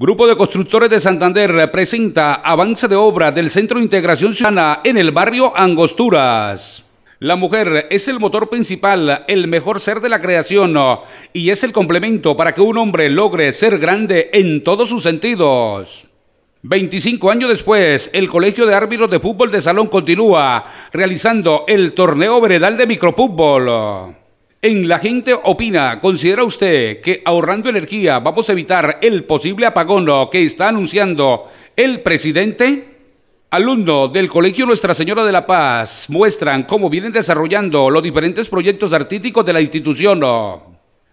Grupo de Constructores de Santander presenta avance de obra del Centro de Integración Ciudadana en el barrio Angosturas. La mujer es el motor principal, el mejor ser de la creación y es el complemento para que un hombre logre ser grande en todos sus sentidos. 25 años después, el Colegio de Árbitros de Fútbol de Salón continúa realizando el torneo veredal de microfútbol. En La Gente Opina, ¿considera usted que ahorrando energía vamos a evitar el posible apagón que está anunciando el presidente? Alumnos del Colegio Nuestra Señora de la Paz muestran cómo vienen desarrollando los diferentes proyectos artísticos de la institución.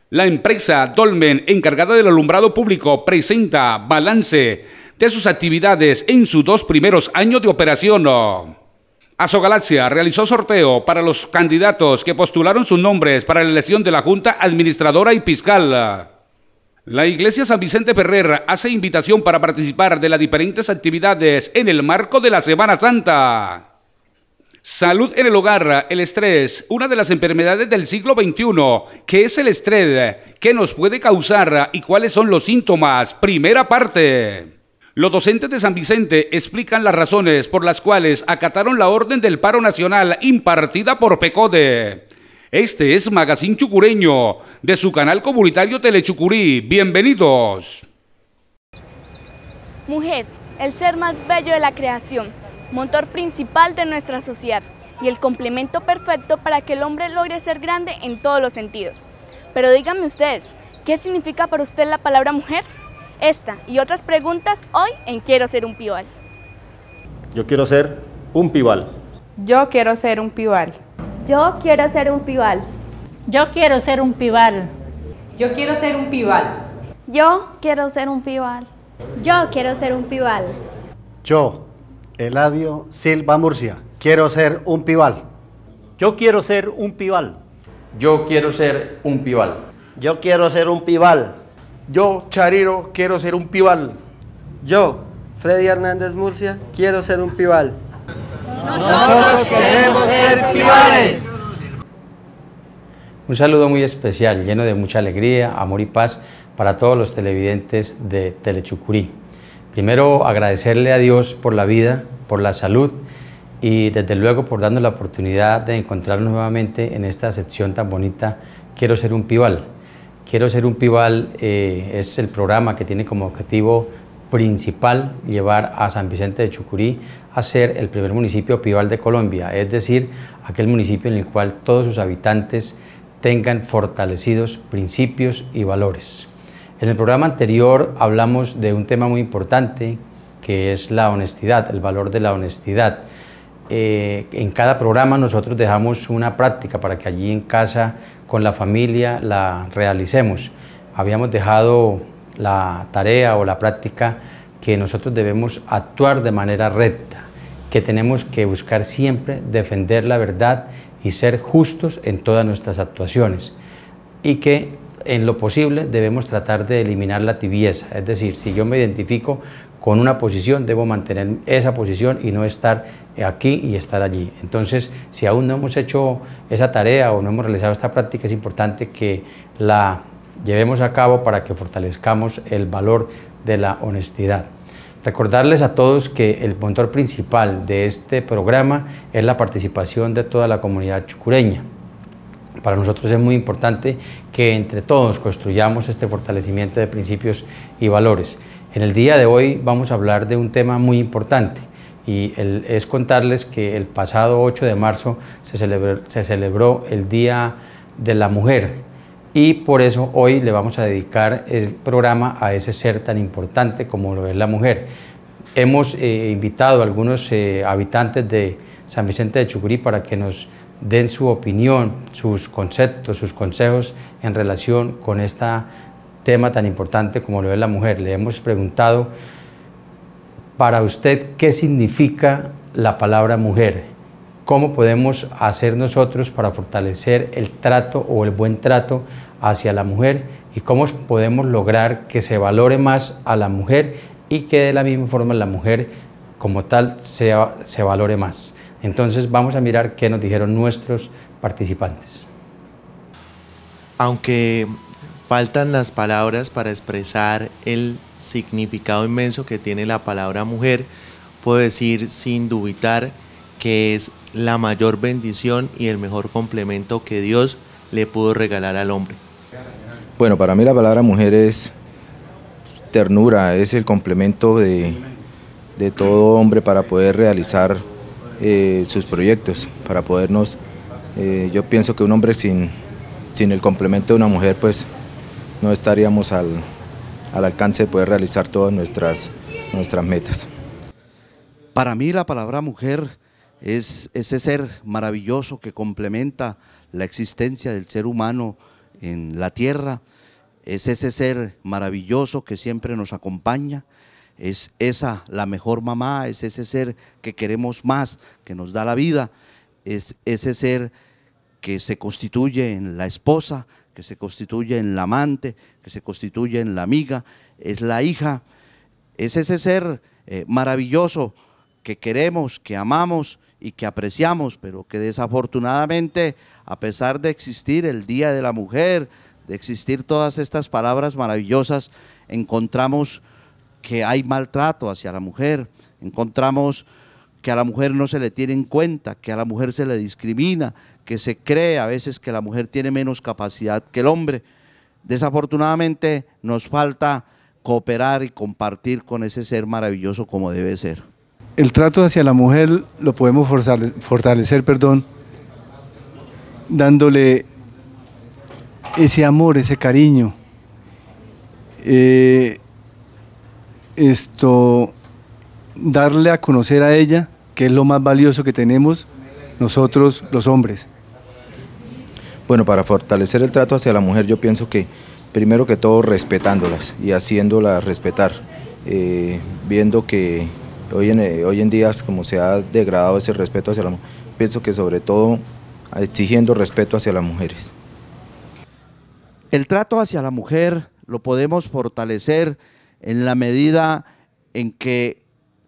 La empresa Dolmen, encargada del alumbrado público, presenta balance de sus actividades en sus dos primeros años de operación. Asogalaxia realizó sorteo para los candidatos que postularon sus nombres para la elección de la Junta Administradora y Fiscal. La Iglesia San Vicente Ferrer hace invitación para participar de las diferentes actividades en el marco de la Semana Santa. Salud en el hogar, el estrés, una de las enfermedades del siglo XXI. ¿Qué es el estrés? ¿Qué nos puede causar? ¿Y cuáles son los síntomas? Primera parte. Los docentes de San Vicente explican las razones por las cuales acataron la orden del paro nacional impartida por PECODE. Este es Magazine Chucureño de su canal comunitario Telechucurí. Bienvenidos. Mujer, el ser más bello de la creación, motor principal de nuestra sociedad y el complemento perfecto para que el hombre logre ser grande en todos los sentidos. Pero díganme ustedes, ¿qué significa para usted la palabra mujer? Esta y otras preguntas hoy en Quiero ser un pibal. Yo quiero ser un pibal. Yo quiero ser un pibal. Yo quiero ser un pibal. Yo quiero ser un pibal. Yo quiero ser un pibal. Yo quiero ser un pibal. Yo quiero ser un pibal. Yo, Eladio Silva Murcia, quiero ser un pibal. Yo quiero ser un pibal. Yo quiero ser un pibal. Yo quiero ser un pibal. Yo, Chariro, quiero ser un pibal. Yo, Freddy Hernández Murcia, quiero ser un pibal. Nosotros queremos ser pibales. Un saludo muy especial, lleno de mucha alegría, amor y paz para todos los televidentes de Telechucurí. Primero, agradecerle a Dios por la vida, por la salud y desde luego por darnos la oportunidad de encontrarnos nuevamente en esta sección tan bonita, Quiero ser un pibal. Quiero ser un Pibal eh, es el programa que tiene como objetivo principal llevar a San Vicente de Chucurí a ser el primer municipio Pibal de Colombia, es decir, aquel municipio en el cual todos sus habitantes tengan fortalecidos principios y valores. En el programa anterior hablamos de un tema muy importante que es la honestidad, el valor de la honestidad. Eh, en cada programa nosotros dejamos una práctica para que allí en casa con la familia la realicemos. Habíamos dejado la tarea o la práctica que nosotros debemos actuar de manera recta, que tenemos que buscar siempre defender la verdad y ser justos en todas nuestras actuaciones y que en lo posible debemos tratar de eliminar la tibieza, es decir, si yo me identifico con una posición, debo mantener esa posición y no estar aquí y estar allí. Entonces, si aún no hemos hecho esa tarea o no hemos realizado esta práctica, es importante que la llevemos a cabo para que fortalezcamos el valor de la honestidad. Recordarles a todos que el motor principal de este programa es la participación de toda la comunidad chucureña. Para nosotros es muy importante que entre todos construyamos este fortalecimiento de principios y valores. En el día de hoy vamos a hablar de un tema muy importante y es contarles que el pasado 8 de marzo se celebró, se celebró el Día de la Mujer y por eso hoy le vamos a dedicar el programa a ese ser tan importante como lo es la mujer. Hemos eh, invitado a algunos eh, habitantes de San Vicente de Chucurí para que nos den su opinión, sus conceptos, sus consejos en relación con esta tema tan importante como lo es la mujer. Le hemos preguntado para usted qué significa la palabra mujer, cómo podemos hacer nosotros para fortalecer el trato o el buen trato hacia la mujer y cómo podemos lograr que se valore más a la mujer y que de la misma forma la mujer como tal sea, se valore más. Entonces vamos a mirar qué nos dijeron nuestros participantes. Aunque faltan las palabras para expresar el significado inmenso que tiene la palabra mujer, puedo decir sin dubitar que es la mayor bendición y el mejor complemento que Dios le pudo regalar al hombre. Bueno, para mí la palabra mujer es ternura, es el complemento de, todo hombre para poder realizar eh, sus proyectos, para podernos, eh, yo pienso que un hombre sin, sin el complemento de una mujer pues no estaríamos al, al alcance de poder realizar todas nuestras, nuestras metas. Para mí la palabra mujer es ese ser maravilloso que complementa la existencia del ser humano en la tierra, es ese ser maravilloso que siempre nos acompaña, es esa la mejor mamá, es ese ser que queremos más, que nos da la vida, es ese ser que se constituye en la esposa, que se constituye en la amante, que se constituye en la amiga, es la hija, es ese ser eh, maravilloso que queremos, que amamos y que apreciamos, pero que desafortunadamente, a pesar de existir el Día de la Mujer, de existir todas estas palabras maravillosas, encontramos que hay maltrato hacia la mujer, encontramos que a la mujer no se le tiene en cuenta, que a la mujer se le discrimina, que se cree a veces que la mujer tiene menos capacidad que el hombre. Desafortunadamente nos falta cooperar y compartir con ese ser maravilloso como debe ser. El trato hacia la mujer lo podemos fortalecer, perdón, dándole ese amor, ese cariño. Eh, esto, darle a conocer a ella que es lo más valioso que tenemos nosotros los hombres. Bueno, para fortalecer el trato hacia la mujer yo pienso que primero que todo respetándolas y haciéndolas respetar, eh, viendo que hoy en, eh, hoy en día como se ha degradado ese respeto hacia la mujer, pienso que sobre todo exigiendo respeto hacia las mujeres. El trato hacia la mujer lo podemos fortalecer en la medida en que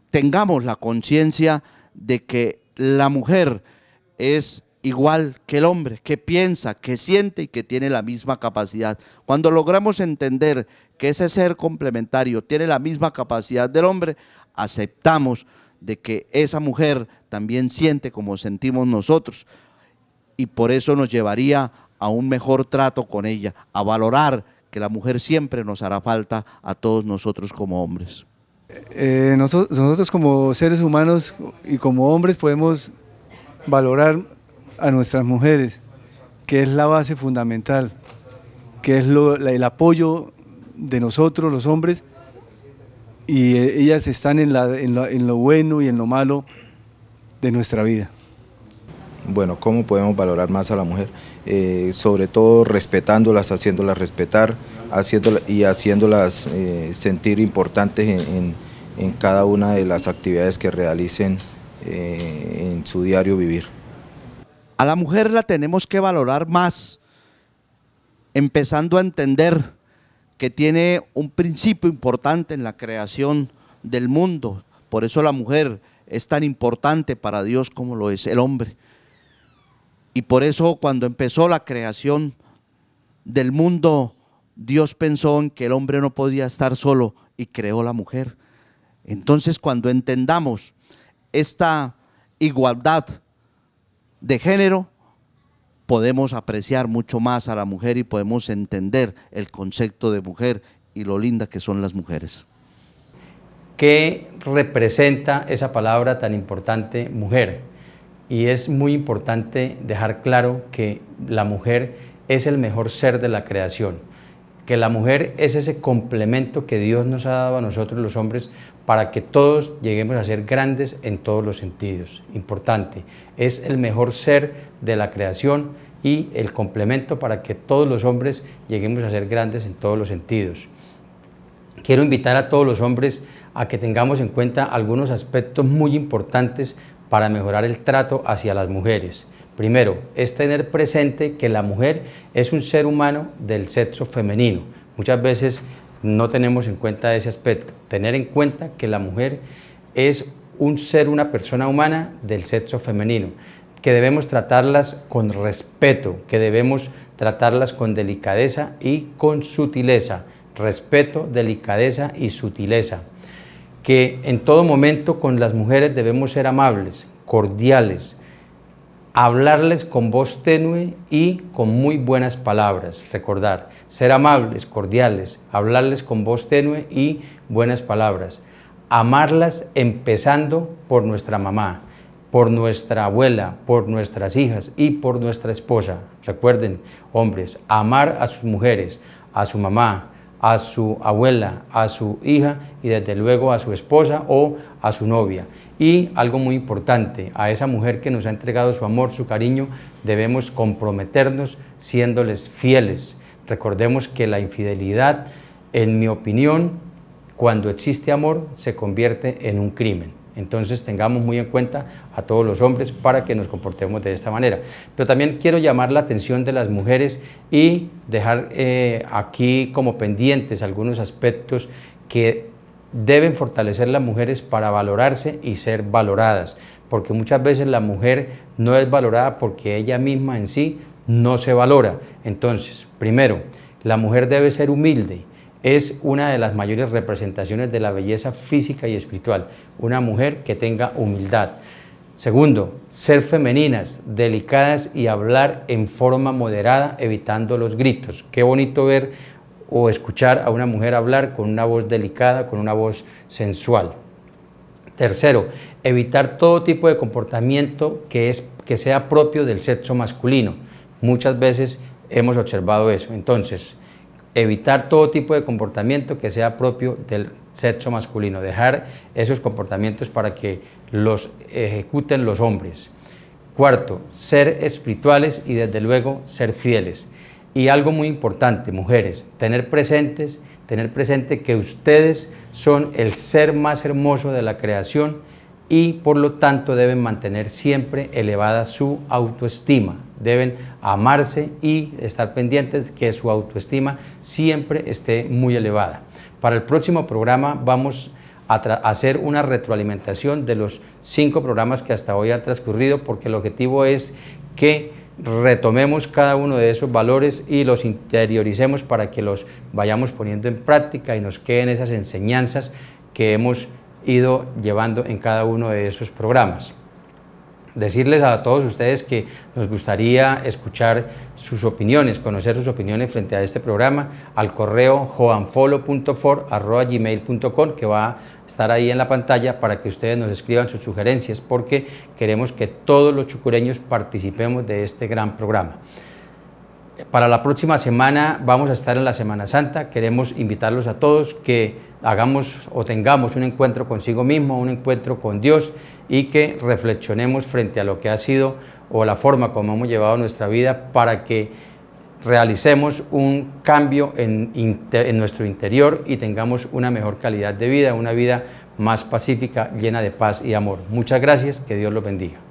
tengamos la conciencia de que la mujer es igual que el hombre, que piensa, que siente y que tiene la misma capacidad. Cuando logramos entender que ese ser complementario tiene la misma capacidad del hombre, aceptamos de que esa mujer también siente como sentimos nosotros y por eso nos llevaría a un mejor trato con ella, a valorar que la mujer siempre nos hará falta a todos nosotros como hombres. Eh, nosotros, nosotros como seres humanos y como hombres podemos valorar a nuestras mujeres, que es la base fundamental, que es el apoyo de nosotros los hombres y eh, ellas están en, lo bueno y en lo malo de nuestra vida. Bueno, ¿cómo podemos valorar más a la mujer? Eh, sobre todo respetándolas, haciéndolas respetar haciéndolas, y haciéndolas eh, sentir importantes en, en, cada una de las actividades que realicen en su diario vivir. A la mujer la tenemos que valorar más, empezando a entender que tiene un principio importante en la creación del mundo. Por eso la mujer es tan importante para Dios como lo es el hombre. Y por eso cuando empezó la creación del mundo, Dios pensó en que el hombre no podía estar solo y creó la mujer. Entonces cuando entendamos esta igualdad de género, podemos apreciar mucho más a la mujer y podemos entender el concepto de mujer y lo linda que son las mujeres. ¿Qué representa esa palabra tan importante, mujer? Y es muy importante dejar claro que la mujer es el mejor ser de la creación que la mujer es ese complemento que Dios nos ha dado a nosotros los hombres para que todos lleguemos a ser grandes en todos los sentidos. Importante, es el mejor ser de la creación y el complemento para que todos los hombres lleguemos a ser grandes en todos los sentidos. Quiero invitar a todos los hombres a que tengamos en cuenta algunos aspectos muy importantes para mejorar el trato hacia las mujeres. Primero, es tener presente que la mujer es un ser humano del sexo femenino. Muchas veces no tenemos en cuenta ese aspecto. Tener en cuenta que la mujer es un ser, una persona humana del sexo femenino, que debemos tratarlas con respeto, que debemos tratarlas con delicadeza y con sutileza, respeto, delicadeza y sutileza. Que en todo momento con las mujeres debemos ser amables, cordiales, hablarles con voz tenue y con muy buenas palabras. Recordar, ser amables, cordiales, hablarles con voz tenue y buenas palabras. Amarlas empezando por nuestra mamá, por nuestra abuela, por nuestras hijas y por nuestra esposa. Recuerden, hombres, amar a sus mujeres, a su mamá, a su abuela, a su hija y desde luego a su esposa o a su novia. Y algo muy importante, a esa mujer que nos ha entregado su amor, su cariño, debemos comprometernos siéndoles fieles. Recordemos que la infidelidad, en mi opinión, cuando existe amor, se convierte en un crimen. Entonces tengamos muy en cuenta a todos los hombres para que nos comportemos de esta manera. Pero también quiero llamar la atención de las mujeres y dejar eh, aquí como pendientes algunos aspectos que deben fortalecer las mujeres para valorarse y ser valoradas, porque muchas veces la mujer no es valorada porque ella misma en sí no se valora. Entonces, primero, la mujer debe ser humilde, es una de las mayores representaciones de la belleza física y espiritual, una mujer que tenga humildad. Segundo, ser femeninas, delicadas y hablar en forma moderada, evitando los gritos. Qué bonito ver o escuchar a una mujer hablar con una voz delicada, con una voz sensual. Tercero, evitar todo tipo de comportamiento que, es, que sea propio del sexo masculino. Muchas veces hemos observado eso. Entonces, evitar todo tipo de comportamiento que sea propio del sexo masculino, dejar esos comportamientos para que los ejecuten los hombres. Cuarto, ser espirituales y desde luego ser fieles. Y algo muy importante, mujeres, tener presentes, tener presente que ustedes son el ser más hermoso de la creación y por lo tanto deben mantener siempre elevada su autoestima, deben amarse y estar pendientes que su autoestima siempre esté muy elevada. Para el próximo programa vamos a hacer una retroalimentación de los cinco programas que hasta hoy han transcurrido porque el objetivo es que retomemos cada uno de esos valores y los interioricemos para que los vayamos poniendo en práctica y nos queden esas enseñanzas que hemos ido llevando en cada uno de esos programas. Decirles a todos ustedes que nos gustaría escuchar sus opiniones, conocer sus opiniones frente a este programa al correo joanfolo.for.gmail.com que va a estar ahí en la pantalla para que ustedes nos escriban sus sugerencias porque queremos que todos los chucureños participemos de este gran programa. Para la próxima semana vamos a estar en la Semana Santa. Queremos invitarlos a todos que hagamos o tengamos un encuentro consigo mismo, un encuentro con Dios y que reflexionemos frente a lo que ha sido o la forma como hemos llevado nuestra vida para que realicemos un cambio en, en nuestro interior y tengamos una mejor calidad de vida, una vida más pacífica, llena de paz y amor. Muchas gracias, que Dios los bendiga.